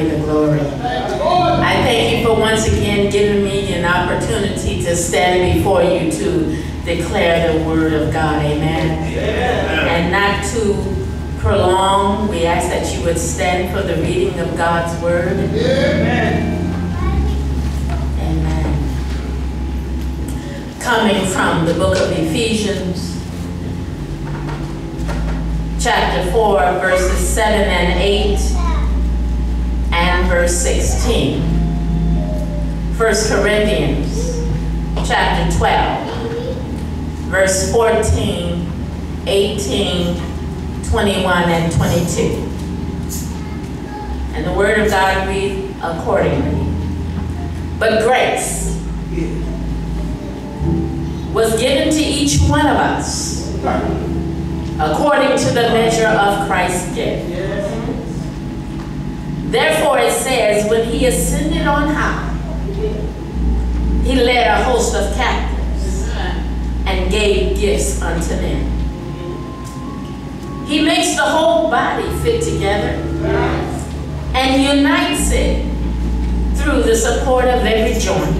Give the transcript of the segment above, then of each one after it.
Be the glory. I thank you for once again giving me an opportunity to stand before you to declare the word of God. Amen. And not to prolong, we ask that you would stand for the reading of God's word. Amen. Amen. Coming from the book of Ephesians, chapter 4, verses 7 and 8, and verse 16. 1 Corinthians, chapter 12, verse 14, 18, 21, and 22. And the word of God reads accordingly. But grace was given to each one of us according to the measure of Christ's gift. Therefore it says, when he ascended on high, he led a host of captives and gave gifts unto them. He makes the whole body fit together and unites it through the support of every joint.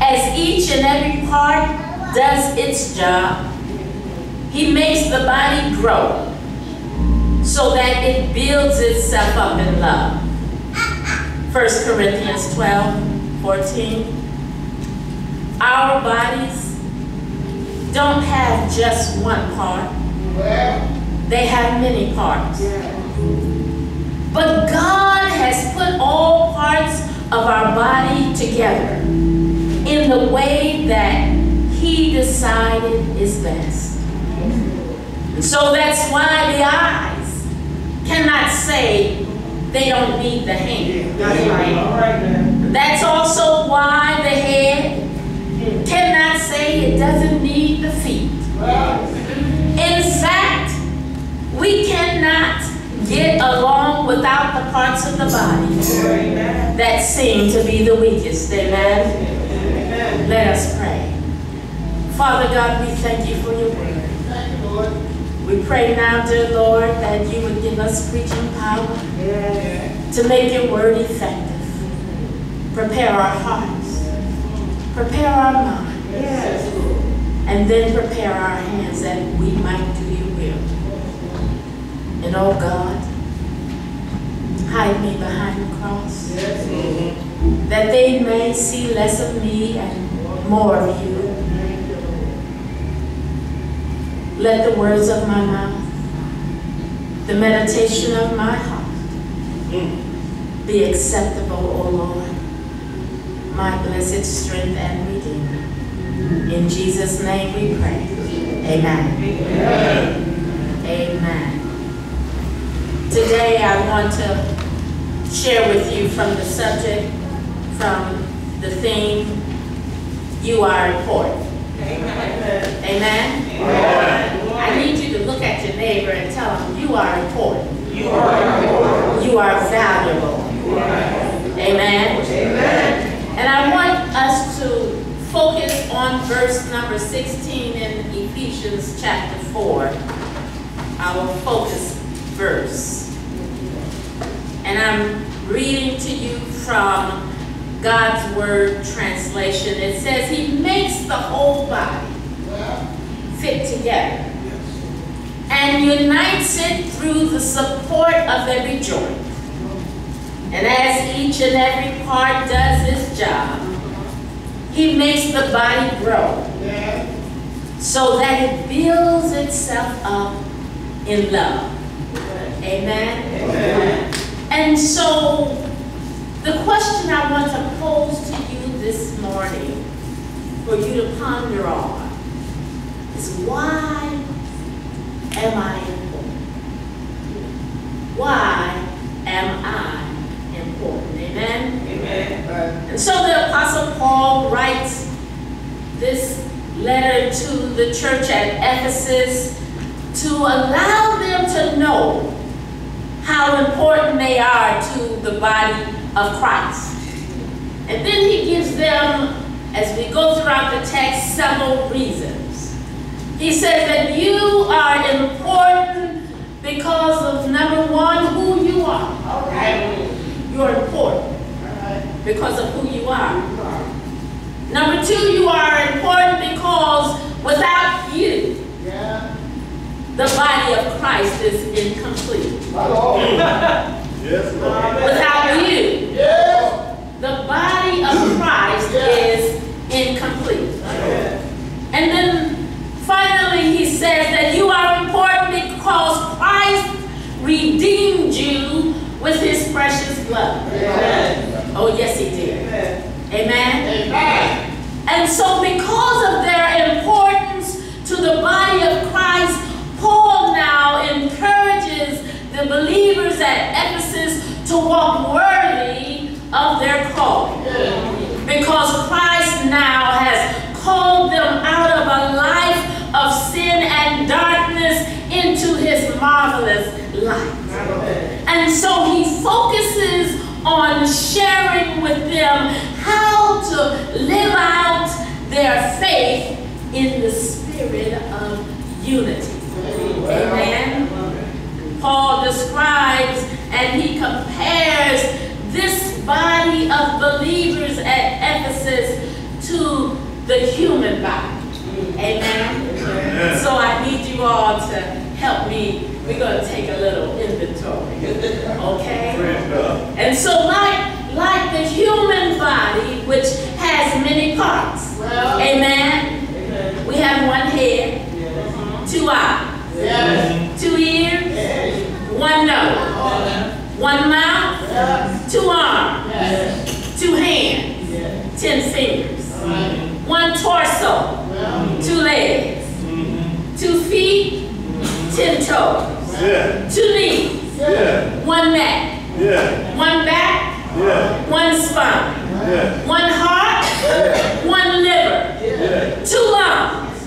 As each and every part does its job, he makes the body grow so that it builds itself up in love. 1 Corinthians 12, 14. Our bodies don't have just one part. They have many parts. But God has put all parts of our body together in the way that He decided is best. So that's why the cannot say they don't need the hand. That's right. That's also why the head cannot say it doesn't need the feet. In fact, we cannot get along without the parts of the body that seem to be the weakest. Amen. Let us pray. Father God, we thank you for your word. We pray now, dear Lord, that you would give us preaching power to make your word effective. Prepare our hearts. Prepare our minds and then prepare our hands that we might do your will. And oh God, hide me behind the cross, that they may see less of me and more of you. Let the words of my mouth, the meditation of my heart, mm. be acceptable, O Lord, my blessed strength and redeemer. In Jesus' name we pray. Amen. Amen. Amen. Today I want to share with you from the subject, from the theme, you are important. Amen. Amen. I need you to look at your neighbor and tell him you are important. You are important. You are valuable. Amen. Amen. And I want us to focus on verse number 16 in Ephesians chapter 4, our focus verse. And I'm reading to you from God's Word translation. It says, He makes the whole body fit together and unites it through the support of every joint. And as each and every part does its job, he makes the body grow so that it builds itself up in love. Amen? Amen. And so the question I want to pose to you this morning for you to ponder on is why am I important? Why am I important? Amen? Amen. And so the Apostle Paul writes this letter to the church at Ephesus to allow them to know how important they are to the body of Christ. And then he gives them, as we go throughout the text, several reasons. He says that you are important because of number one, who you are. Okay. You're important because of who you are. Number two, you are important because without you, Yeah. the body of Christ is incomplete. Hello. Yes, Lord. Without you, Yes. the body of Christ is incomplete. And then finally, he says that you are important because Christ redeemed you with his precious blood. Amen. Oh, yes, he did. Amen. Amen. And so, because of their importance to the body of Christ, Paul now encourages the believers at Ephesus to walk worthy of their calling. Because Christ now has called them out of a life of sin and darkness into his marvelous light. And so he focuses on sharing with them how to live out their faith in the spirit of unity. Amen. Paul describes and he compares this body of believers at Ephesus to the human body. Amen. So I need you all to help me. We're going to take a little inventory. Okay? And so like, like the human body, which has many parts. Well. Amen. Amen. We have one head, two eyes, Yes. two ears, Yes. one nose, one mouth, Yes. two arms, Yes. two hands, Yes. ten fingers, Right. one torso, Well. two legs, two feet, ten toes, Yeah, two knees, yeah, one neck, yeah, one back, yeah, one spine, yeah, one heart, one liver, yeah, two lungs,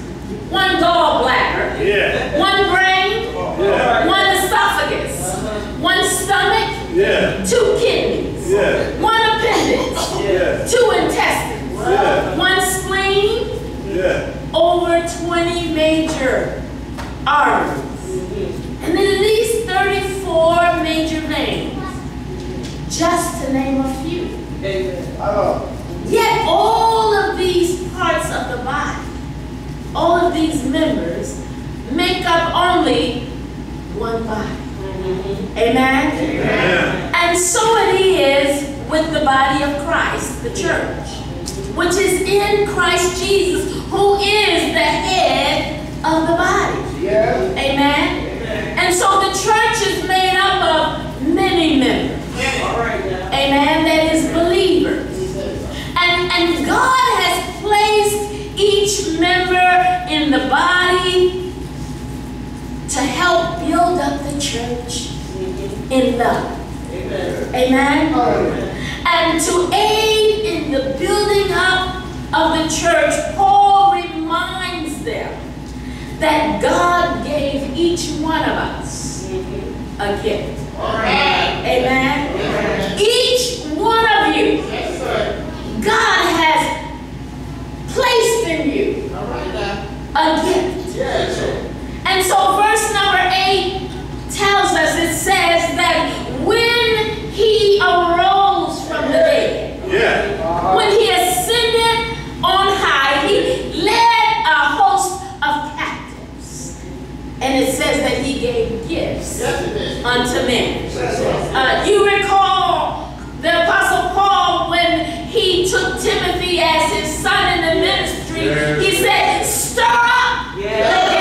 one gallbladder, yeah, one brain, yeah, one esophagus, one stomach, yeah, two kidneys, yeah, one appendix, yeah, two intestines, Yeah. one spleen, yeah, over 20 major arteries, and then at least 34 major veins, just to name a few. Hello. Yet all of these parts of the body, all of these members, make up only one body. Mm-hmm. Amen? Amen. And so it is with the body of Christ, the church, which is in Christ Jesus, who is the head of the body. Yes. Amen? And so the church is made up of many members. All right now. Amen? That is believers. And, and God has placed each member in the body to help build up the church in love. Amen. Amen? And to aid in the building up of the church, Paul reminds them that God gave each one of us a gift. All right. Amen? Each one of you Yes, sir. God has placed in you All right now. a gift. Yes. And so verse number 8 tells us, it says that when he arose from the dead, yeah, when he ascended on high, he led a host of captives. And it says that he gave gifts Yes, it is. unto men. Uh, you recall the Apostle he took Timothy as his son in the ministry, Yes. he said, Stir up the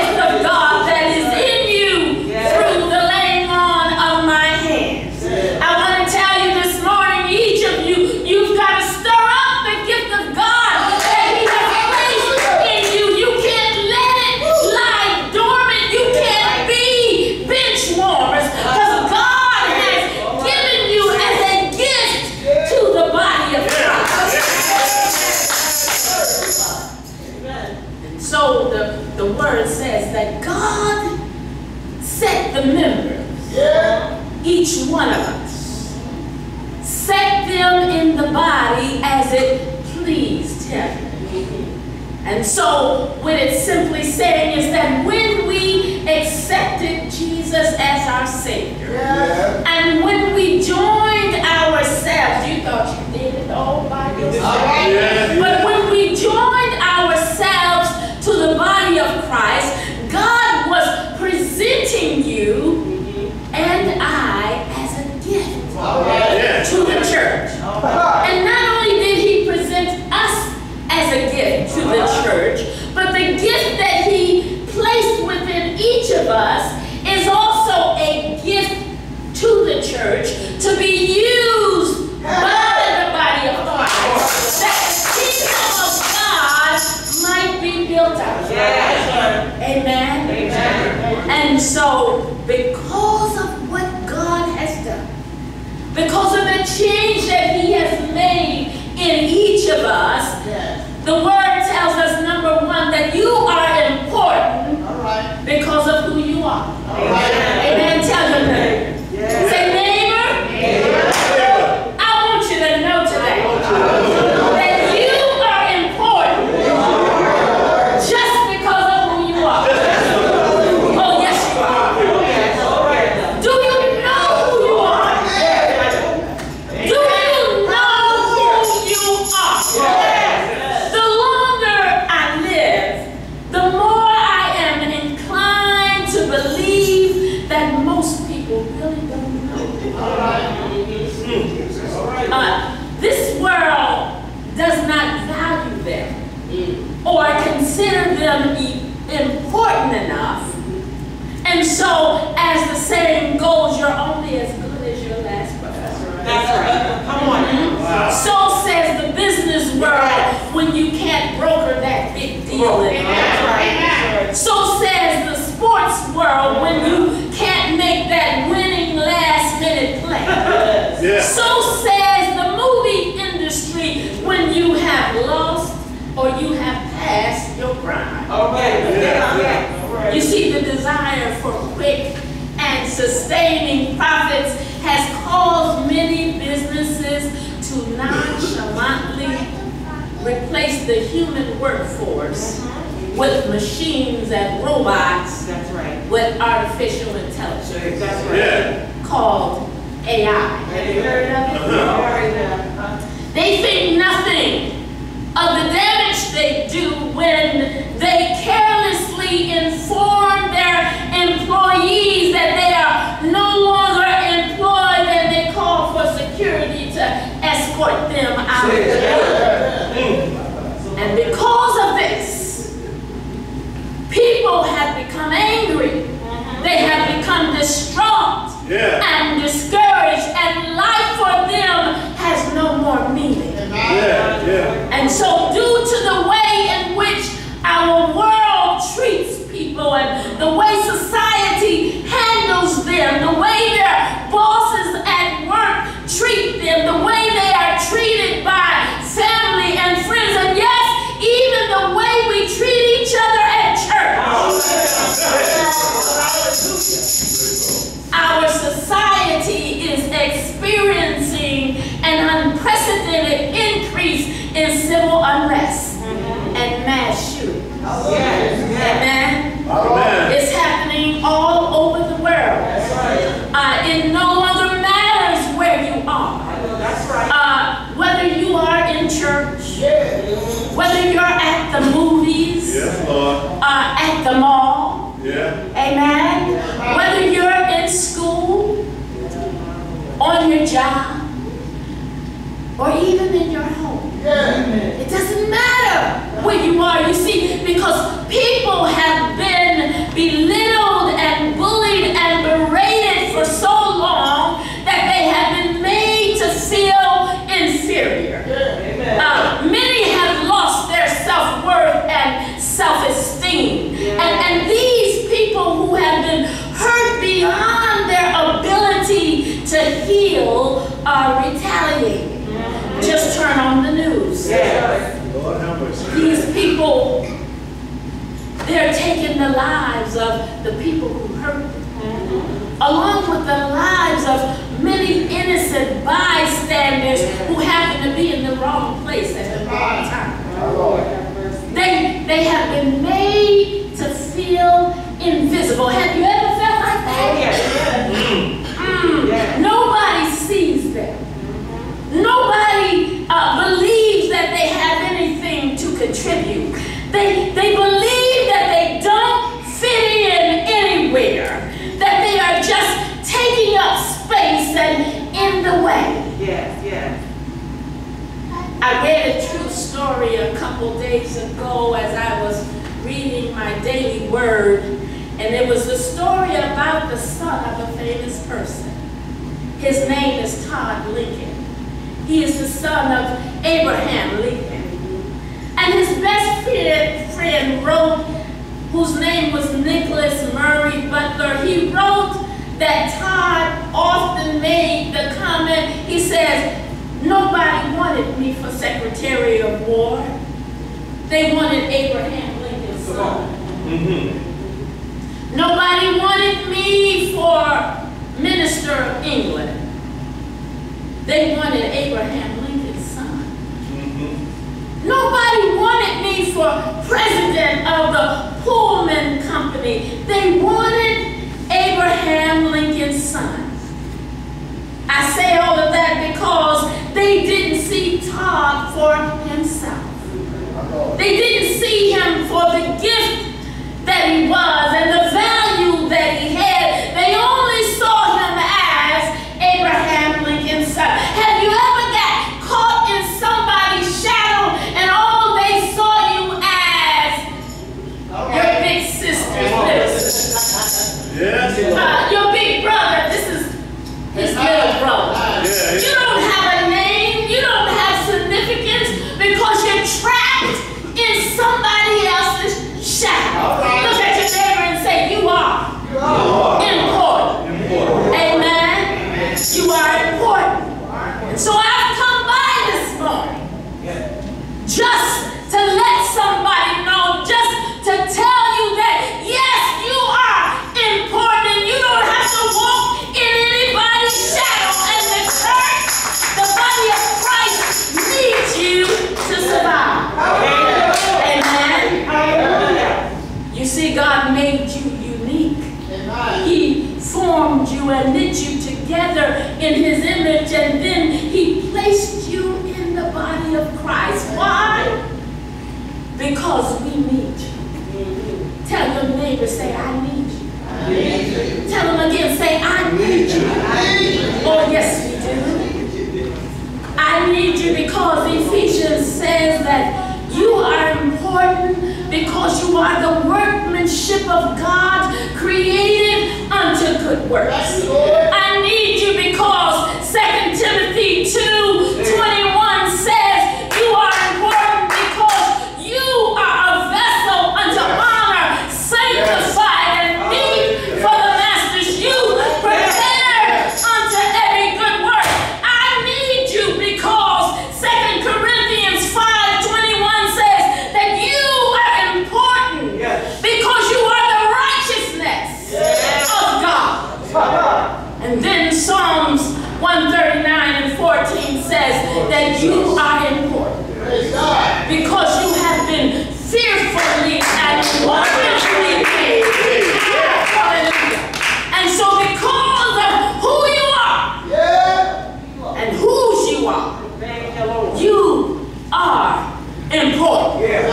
feel So says the sports world when you can't make that winning last minute play. So says the movie industry when you have lost or you have passed your prime. You see the desire for quick and sustaining profits has caused many businesses to not replace the human workforce mm-hmm. with machines and robots. That's right. With artificial intelligence. That's right. Yeah. Called AI. Have you heard of it? They think nothing of the damage they do when they carelessly inform their employees that they are no longer employed and they call for security to escort them out. And because of this, people have become angry. Mm-hmm. They have become distraught yeah. and discouraged. in the lives of the people who hurt them, along with the lives of many innocent bystanders who happen to be in the wrong place at the wrong time. They, they have been made to feel invisible. Have you ever felt like that? Oh Mm. Nobody sees them. Nobody uh, believes that they have anything to contribute. They, they believe that they don't fit in anywhere, that they are just taking up space and in the way. Yes, yes. I read a true story a couple days ago as I was reading my daily word, and it was the story about the son of a famous person. His name is Todd Lincoln. He is the son of Abraham Lincoln. And his best friend, friend wrote, whose name was Nicholas Murray Butler, he wrote that Todd often made the comment, he says, nobody wanted me for Secretary of War. They wanted Abraham Lincoln's son. Mm-hmm. Nobody wanted me for Minister of England. They wanted Abraham. Nobody wanted me for president of the Pullman Company. They wanted Abraham Lincoln's son. I say all of that because they didn't see Todd for himself. They didn't see him for the gift that he was and the value that he had. They only saw him as Abraham Lincoln's son. Have you ever got caught in somebody's shadow and all they saw you as your big sister's little sister? Yes. Uh, because Ephesians says that you are important because you are the workmanship of God created unto good works. I need you because 2 Timothy 2 21 says you are important because you are a vessel unto honor, sanctified and meet for the master's use, prepared unto every good work. I need you because 2 Corinthians 5 21 says that you are important Yes. because you are the righteousness of God. And then Psalms 139 and 14 says that you are important because you have been fearfully and wonderfully made. Hallelujah. And so because of who you are and whose you are, Thank you, Lord. you are important. Yes.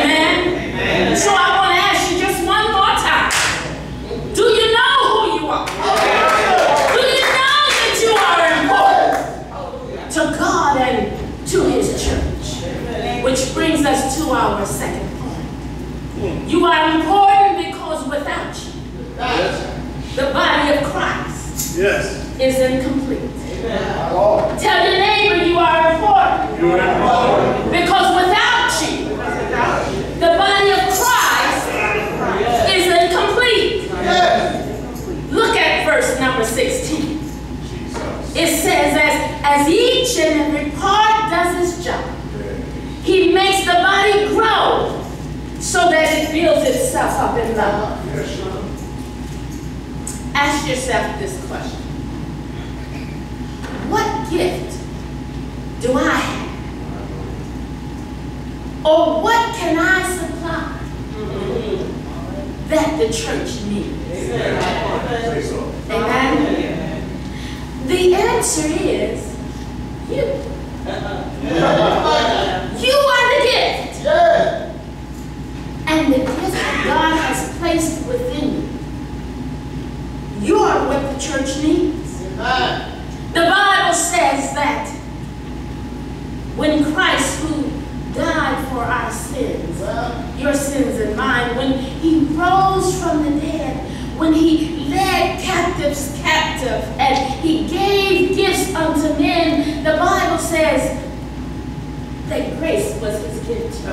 Amen. So I want to ask you just one more time. Do you know who you are? Do you know that you are important to God and to His church? Which brings us to our second point. You are important because without you, the body of Christ Yes. is incomplete. Tell your neighbor you are important You are important. because without you, the body of Christ is incomplete. Look at verse number 16. It says, as, as each and every part does its job, he makes the body grow so that it builds itself up in love. Ask yourself this question. What gift do I have? Or what can I supply that the church needs? Say so. Amen? The answer is you. You are the gift. And the gift that God has placed within you. You are what the church needs. The Bible says that when Christ, who died for our sins, your sins and mine, when he rose from the dead, when he led captives captive, and he gave gifts unto men, the Bible says that grace was his gift to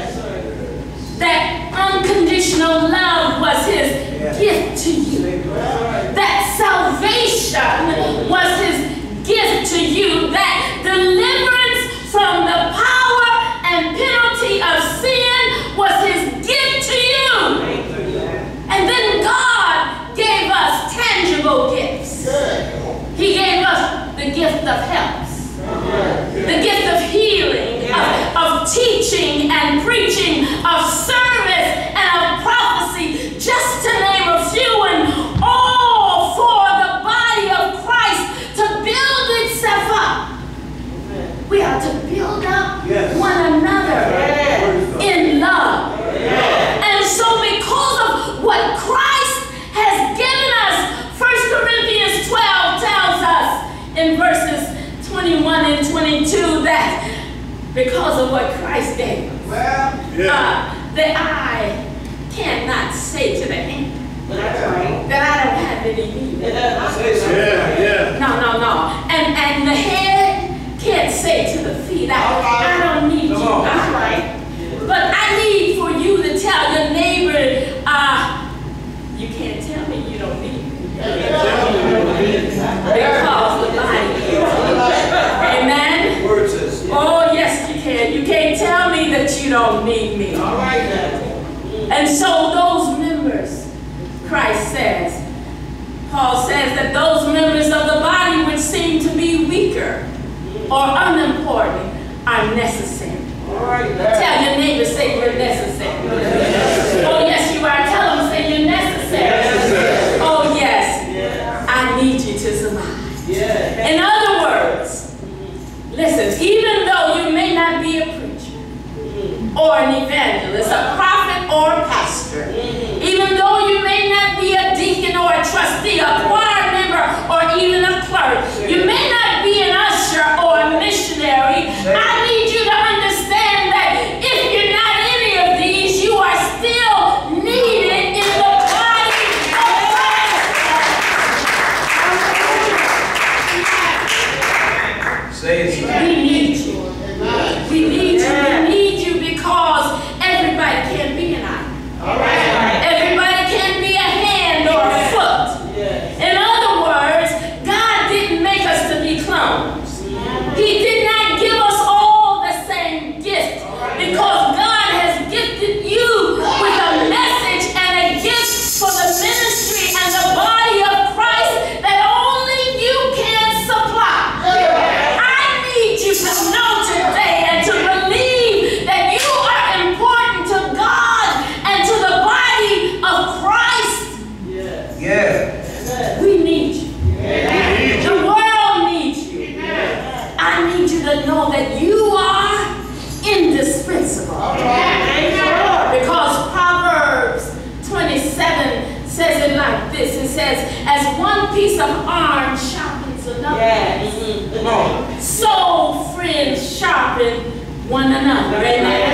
you. That unconditional love was his gift to you. That salvation was his gift to you. That deliverance from the power and penalty of sin was his gift to you. And then God gave us tangible gifts. He gave us the gift of health, the gift of healing, of, of teaching and preaching, of service and of prophecy, just to name a few, and all for the body of Christ to build itself up. We are to build up Yes. one another in love. And so because of what Christ has given us, 1 Corinthians 12 tells us in verses 21 and 22 that because of what Christ gave us, Yeah. uh, that I cannot say to the hand That's right. that I don't have any need. Say so. Yeah, yeah. No, no, no. And and the head can't say to the feet, I, I don't need you. Come on. That's right. But I need for you to tell your neighbor, uh, you can't tell me you don't need me. Because the body is. Amen? Word says. Oh, yes, you can. You can't tell me that you don't need me. All right. And so those members, Christ says, Paul says that those members of the body which seem to be weaker or unimportant are necessary. All right. Tell your neighbor, say you're necessary. Oh, yes, you are. Tell them, say you're necessary. Oh, yes, Yeah. I need you to survive. Yeah. In other words, listen, even though you may not be a or an evangelist, a prophet or a pastor, mm-hmm. even though you may not be a deacon or a trustee, a choir member, or even a clerk, you may not be an usher or a missionary, I need you to understand that if you're not any of these, you are still needed in the body of Christ. Say it. We need you. We need you. We need you because everybody can't be an eye. All right. Everybody can't be a hand or a foot. Yeah. In other words, God didn't make us to be clones. He did not give us all the same gift because God has gifted you with a message and a gift for the ministry and the body of Christ that only you can supply. I need you to know today and to believe that you are important to God and to the body of Christ. Yeah. Yeah. We need you. The world needs you. I need you to know that you are indispensable. Because Proverbs 27 says it like this. It says, as one piece of iron sharpens another. Yeah. Come on. So friends sharpen one another. Amen.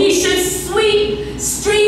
he should sweep streets.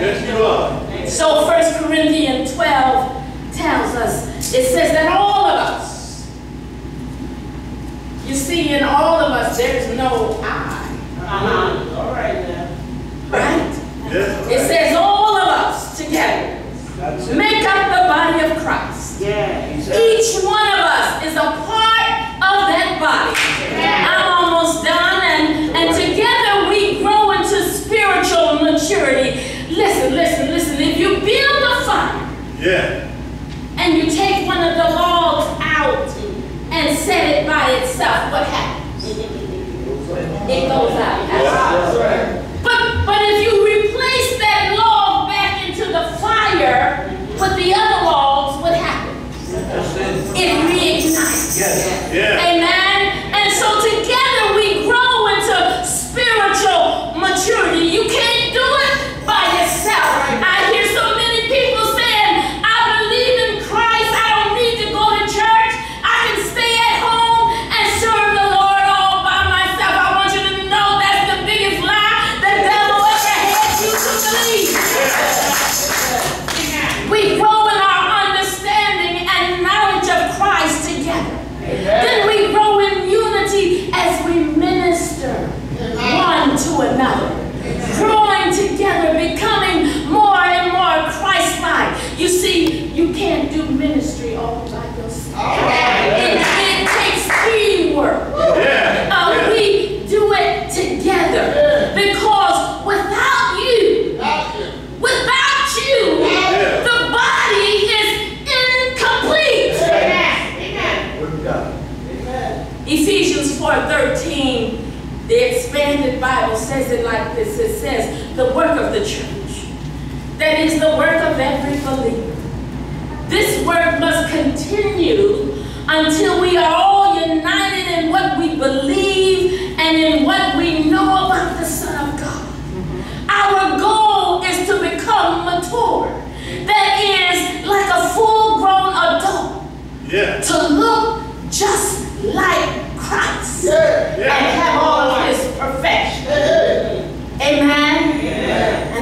Yes, you are. So 1 Corinthians 12 tells us, it says that all of us, you see, in all of us, there is no I. Uh-huh. All right now. Right? Yes, It says all of us together make up the body of Christ. Yeah, exactly. Each one of us is a part of that body. Yeah. I'm almost done. Yeah. And you take one of the logs out and set it by itself, what happens? It goes out. That's right. But, but if you replace that log back into the fire with the other logs, what happens? It reignites. Yes. Yeah. Amen? And so together we grow into spiritual maturity. You can't do it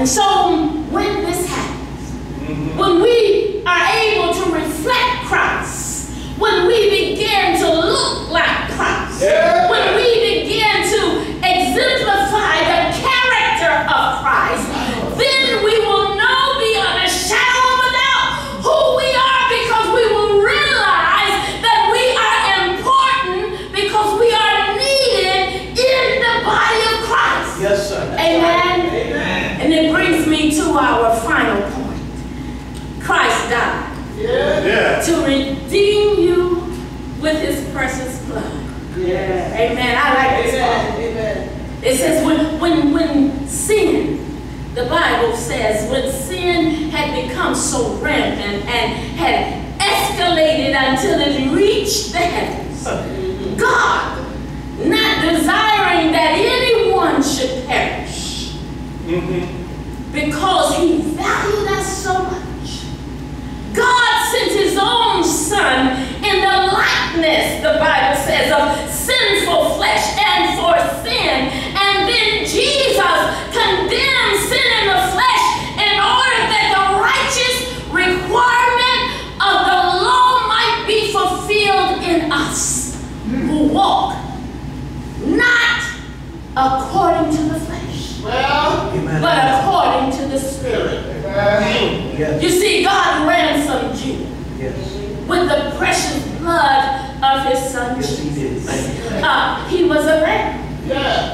And so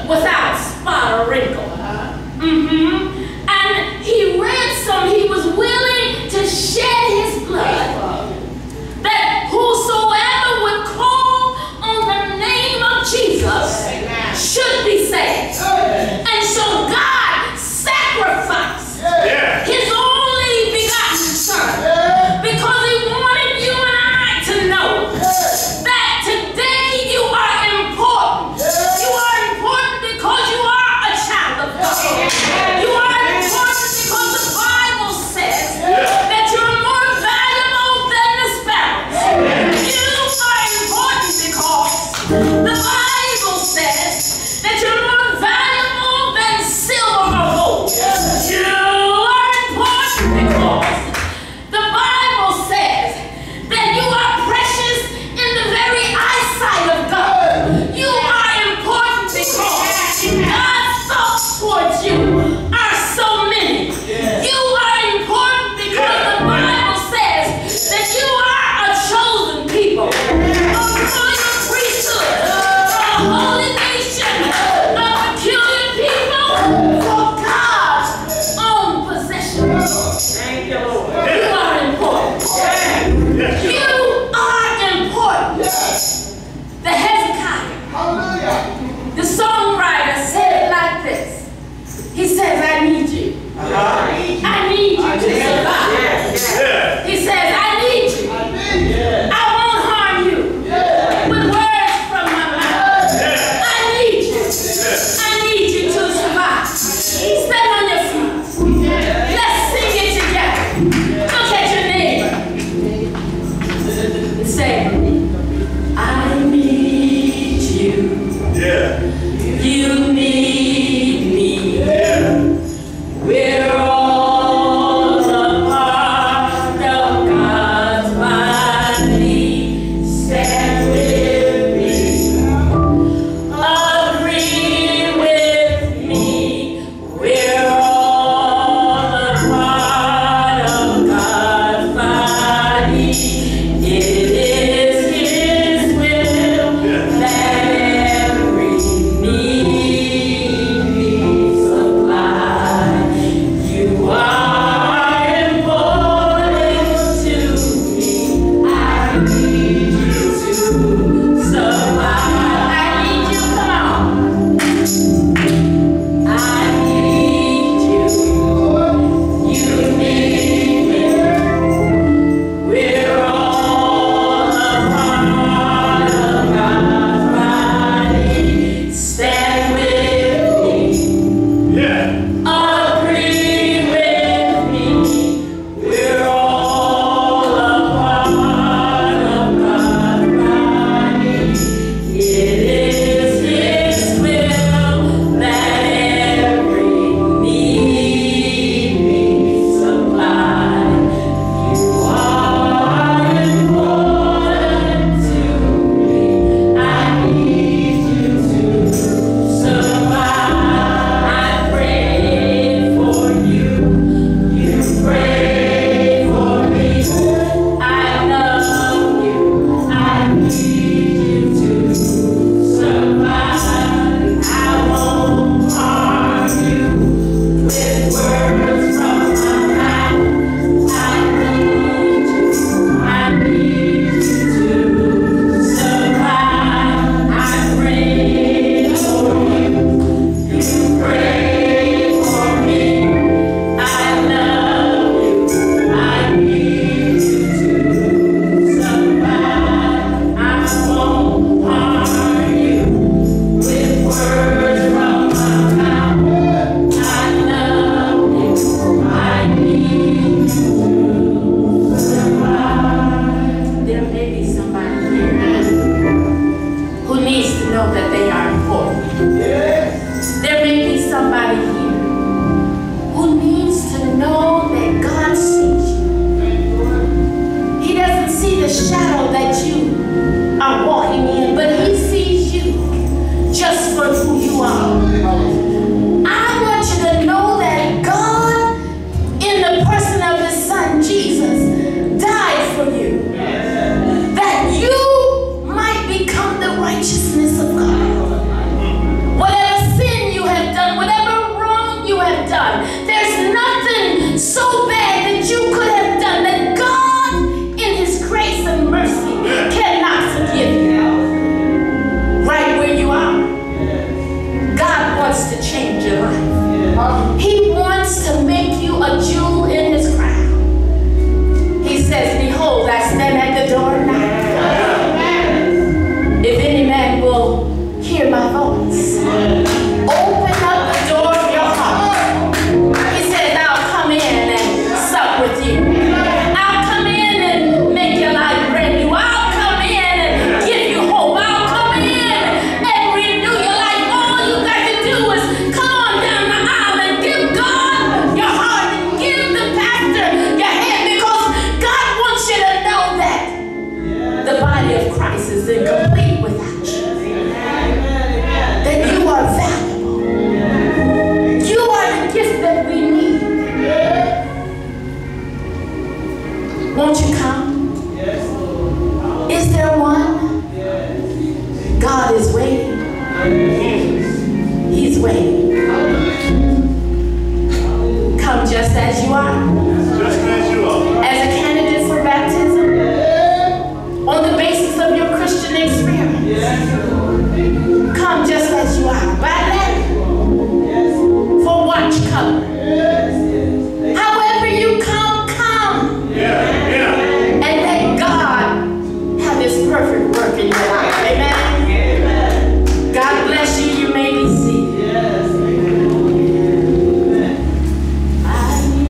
without spot.